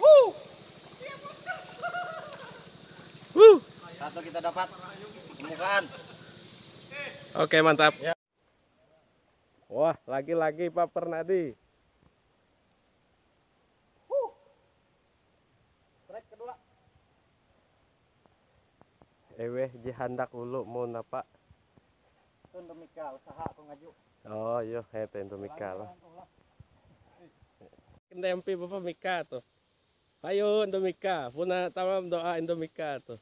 Woo. Woo. Satu kita dapat permukaan. Oke, mantap. Ya. Wah, lagi-lagi Pak Pernadi. Huh. Strike kedua. Eweh jihandak ulu mau napa? Tun mikal, usaha pengaju. ngaju. Oh, iya, hete mikal. Bapak Mika tuh. Ayo Indomika, puna tamam doa Indomika tuh.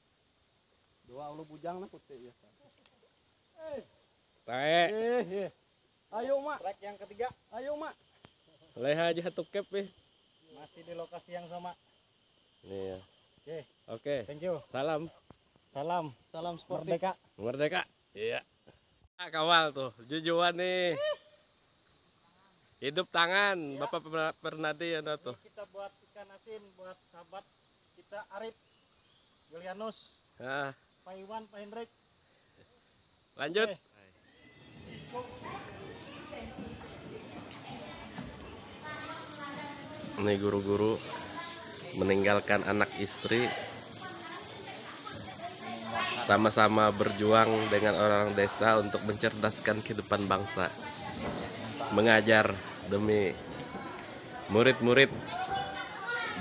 Dua ulu bujang na putih ya. Tae, Eh, eh. Ayo, Mak. Strike yang ketiga. Ayo, Mak. leha aja satu kep eh. Masih di lokasi yang sama. Nih ya. Oke, Oke, thank you. salam Salam. Salam Merdeka. merdeka. Iya. Ah, kawal tuh, jujuan nih. Hidup tangan, Bapak Perna- Pernadi ya tuh. Kita buat ikan asin buat sahabat kita Arif, Julianus, Nah, Pak Iwan, Pak Hendrik. lanjut. Oke. Ini guru-guru meninggalkan anak istri sama-sama berjuang dengan orang desa untuk mencerdaskan kehidupan bangsa. Mengajar demi murid-murid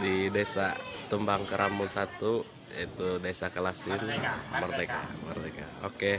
di desa Tumbang Keramu 1 yaitu desa Kalasin Merdeka Merdeka. Oke.